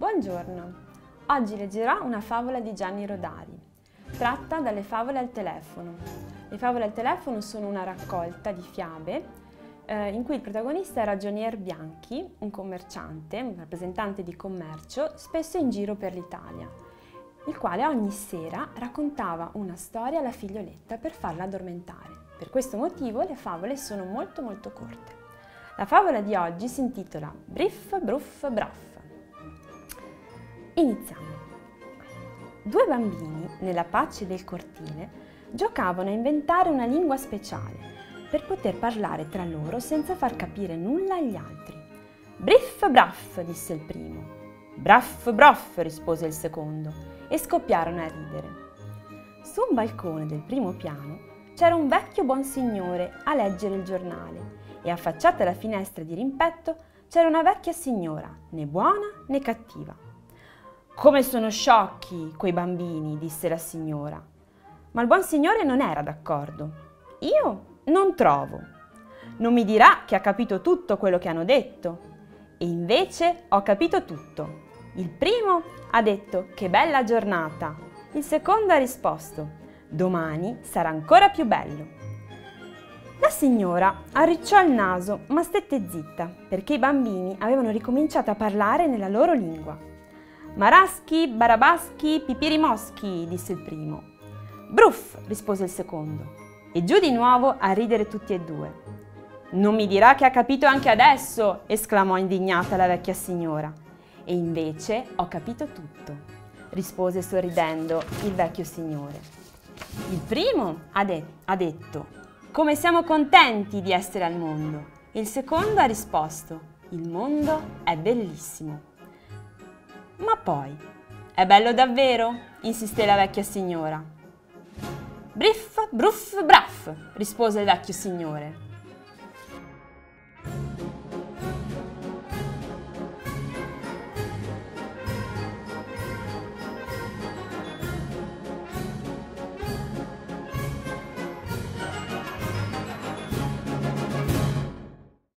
Buongiorno, oggi leggerò una favola di Gianni Rodari, tratta dalle favole al telefono. Le favole al telefono sono una raccolta di fiabe eh, in cui il protagonista è Ragionier Bianchi, un commerciante, un rappresentante di commercio, spesso in giro per l'Italia, il quale ogni sera raccontava una storia alla figlioletta per farla addormentare. Per questo motivo le favole sono molto molto corte. La favola di oggi si intitola Briff, Bruff, Braff Iniziamo. Due bambini, nella pace del cortile, giocavano a inventare una lingua speciale per poter parlare tra loro senza far capire nulla agli altri. Briff braff, disse il primo. Braff broff, rispose il secondo, e scoppiarono a ridere. Su un balcone del primo piano c'era un vecchio buon signore a leggere il giornale e affacciata alla finestra di rimpetto c'era una vecchia signora, né buona né cattiva. Come sono sciocchi quei bambini, disse la signora. Ma il buon signore non era d'accordo. Io non trovo. Non mi dirà che ha capito tutto quello che hanno detto. E invece ho capito tutto. Il primo ha detto che bella giornata. Il secondo ha risposto domani sarà ancora più bello. La signora arricciò il naso ma stette zitta perché i bambini avevano ricominciato a parlare nella loro lingua. Maraschi, barabaschi, pipirimoschi, disse il primo. Bruff, rispose il secondo. E giù di nuovo a ridere tutti e due. Non mi dirà che ha capito anche adesso, esclamò indignata la vecchia signora. E invece ho capito tutto, rispose sorridendo il vecchio signore. Il primo ha, de- ha detto, come siamo contenti di essere al mondo. Il secondo ha risposto, il mondo è bellissimo. Ma poi, è bello davvero? insisté la vecchia signora. Briff, bruff, braff, rispose il vecchio signore.